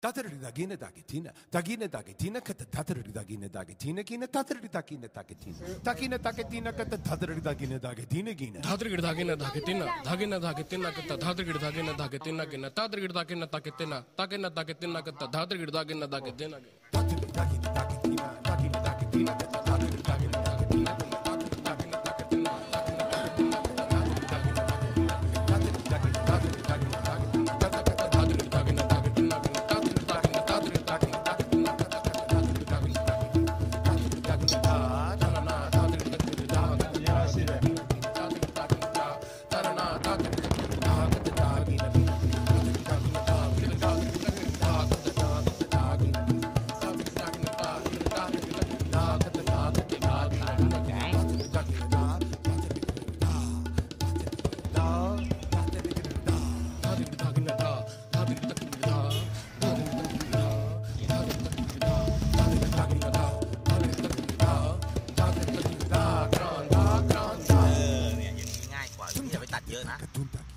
Tatarri dagina dagitina, dagina dagitina, kata tatarri dagina dagitina, gina tatarri dagina dagitina, dagina dagitina, kata tatarri dagina dagitina, gina. Tatarri dagina dagitina, dagina dagitina, kata tatarri dagina dagitina, gina. Tatarri dagina dagitina, dagina dagitina, kata tatarri dagina dagitina, gina. Tatarri dagina dagitina. Yo.